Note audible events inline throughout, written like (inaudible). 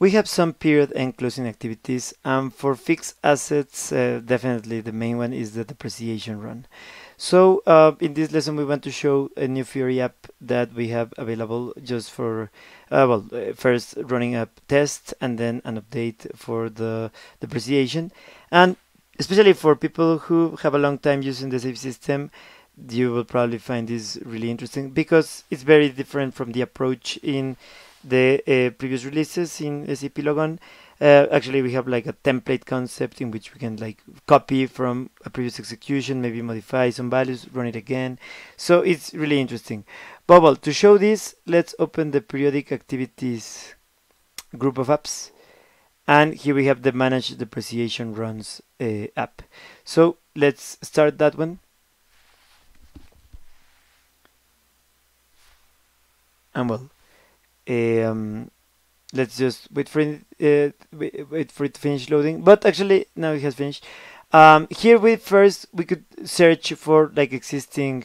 we have some period and closing activities. And for fixed assets, uh, definitely the main one is the depreciation run. So uh, in this lesson, we want to show a new Fiori app that we have available just for, uh, well, uh, first running a test and then an update for the depreciation. And especially for people who have a long time using the SAP system, you will probably find this really interesting because it's very different from the approach in the uh, previous releases in SAP Logon. Uh, actually, we have like a template concept in which we can like copy from a previous execution, maybe modify some values, run it again. So it's really interesting. bubble to show this, let's open the periodic activities group of apps. And here we have the manage depreciation runs uh, app. So let's start that one. And well, um, let's just wait for it, uh, wait for it to finish loading. But actually, now it has finished. Um, here we first we could search for like existing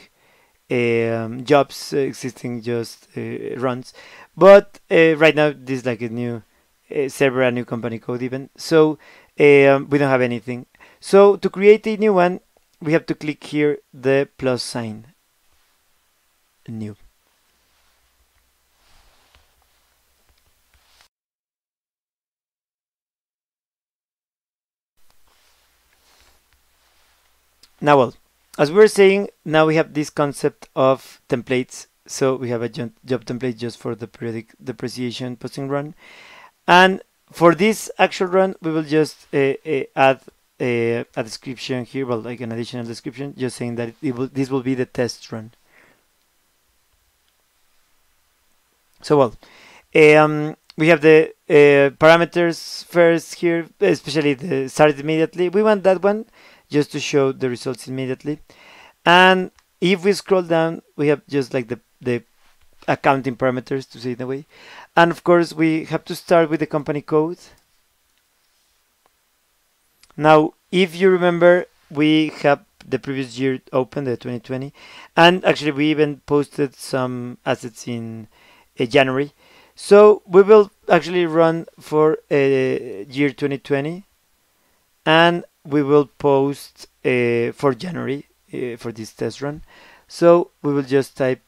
um, jobs, uh, existing just uh, runs. But uh, right now this is like a new uh, server, a new company code even. So um, we don't have anything. So to create a new one, we have to click here the plus sign, new. Now, well, as we were saying, now we have this concept of templates. So we have a job template just for the periodic depreciation posting run. And for this actual run, we will just uh, uh, add a, uh, a, description here, well, like an additional description, just saying that it will, this will be the test run. So, well, um, we have the uh, parameters first here, especially the start immediately. We want that one just to show the results immediately. And if we scroll down, we have just like the, the accounting parameters to say in a way. And of course, we have to start with the company code. Now, if you remember, we have the previous year open, the 2020, and actually we even posted some assets in uh, January. So we will actually run for uh, year 2020, and we will post uh, for January uh, for this test run. So we will just type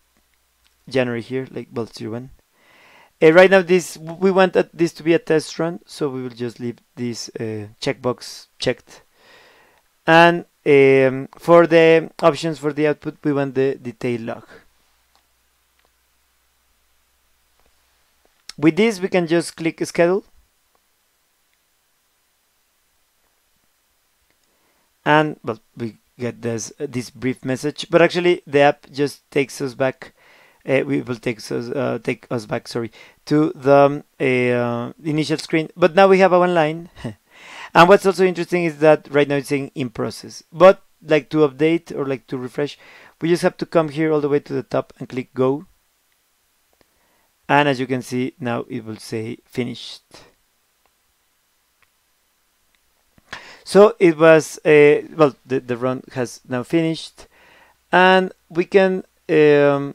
January here, like well, 01. Uh, right now, this we want this to be a test run, so we will just leave this uh, checkbox checked. And um, for the options for the output, we want the detail log. With this, we can just click schedule and well we get this this brief message. But actually the app just takes us back uh, we will take us uh, take us back sorry to the um, uh, initial screen. But now we have one line. (laughs) And what's also interesting is that right now it's saying in process. But like to update or like to refresh we just have to come here all the way to the top and click go. And as you can see now it will say finished So it was, uh, well, the, the run has now finished and we can um,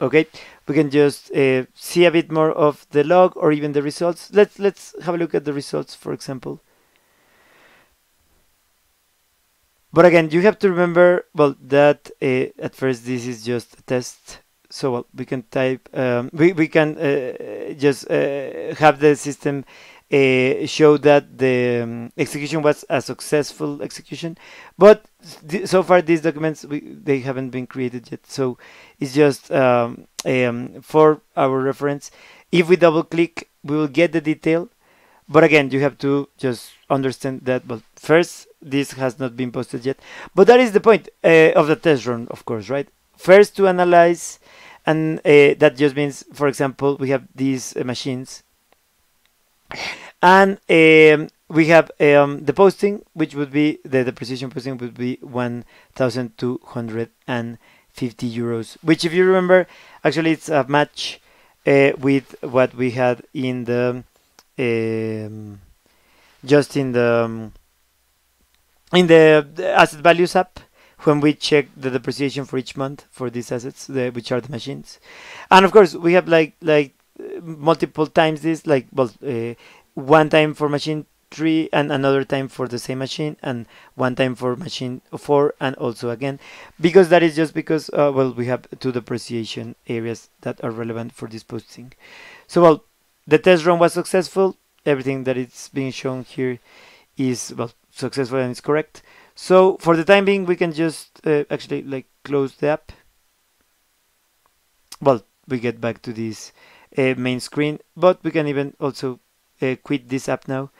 okay we can just uh, see a bit more of the log or even the results. Let's let's have a look at the results for example. But again you have to remember well that uh, at first this is just a test so we can type um, we, we can uh, just uh, have the system uh, show that the um, execution was a successful execution. But so far these documents we, they haven't been created yet. So it's just um, um, for our reference if we double click we will get the detail. But again you have to just understand that but first this has not been posted yet. But that is the point uh, of the test run of course right? First to analyze and uh, that just means for example we have these uh, machines. And um, we have um, the posting which would be the, the depreciation posting would be 1250 euros which if you remember actually it's a match uh, with what we had in the um, just in the in the asset values app when we check the depreciation for each month for these assets, the, which are the machines. And of course, we have like like multiple times this, like well, uh, one time for machine three and another time for the same machine and one time for machine four and also again. Because that is just because uh, well we have two depreciation areas that are relevant for this posting. So well the test run was successful. Everything that is being shown here is well successful and is correct so for the time being we can just uh, actually like close the app. Well we get back to this uh, main screen but we can even also uh, quit this app now.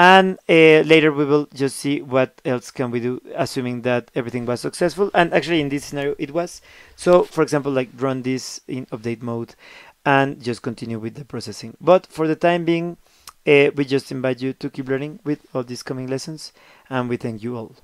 And uh, later we will just see what else can we do assuming that everything was successful. And actually in this scenario it was. So for example like run this in update mode and just continue with the processing. But for the time being uh, we just invite you to keep learning with all these coming lessons and we thank you all